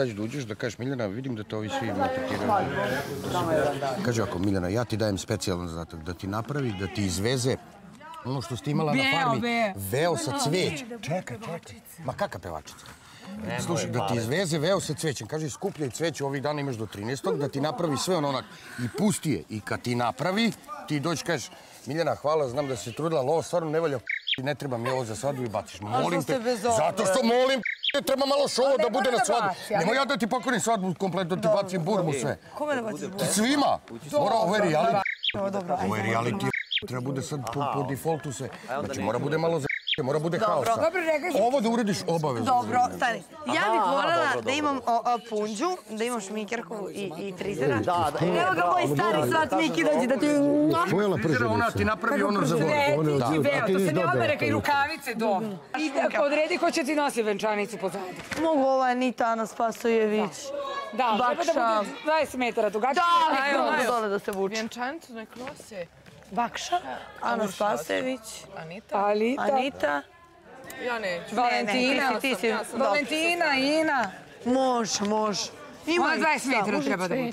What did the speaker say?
sad ćeš da uđeš da kažeš Miljana, vidim da to ovi svi maltretiraju. Kaže ako Miljana, ja ti dajem specijalan zadatak da ti napravi, da ti izveze ono što ste imala na farmi, veo. sa cvećem. Čekaj, čekaj. Ma kakva pevačica? Slušaj, da ti izveze veo sa cvećem. Kaže, skupljaj cveće, ovih dana imaš do 13. da ti napravi sve ono onak. I pusti je. I kad ti napravi, ti dođeš, kažeš, Miljana, hvala, znam da si trudila, ali ovo stvarno ne valja i ne treba mi ovo za svadbu i baciš. Molim te, zato što molim treba malo šovo da bude na svadbu. Nemoj ja da ti poklonim svadbu kompletno, da ti bacim burmu sve. Kome da baciš bol? Svima. Mora ovo je reality. Ovo je reality. Treba bude sad po, po defaultu sve. Znači mora bude malo za mora bude haosa. Dobro, rekli smo. Ovo da uradiš obavezno. Dobro, stani. Ja bih voljela da imam o, o, punđu, da imam šmikerku i, i trizera. Da, da. Evo ga moj stari svat Miki dođe da ti... Pojela Ona ti napravi ono za gore. Ne, Da. ti veo, to se ne i to. rukavice do. I da odredi ko će ti nosi venčanicu pozadu. Mogu ova Anita Ana Spasojević. Da, treba da bude 20 metara dugačije. Da, Ajmo, dole da se vuče. Vjenčanicu nek nose Bakša, Ana Spasojević, Anita. Alita, Anita. Ja neću. Valentina, Ne, ti si- ti si- Valentina, Ina. Može, može. Ima Ona ih 20 šta, metara može treba da bude.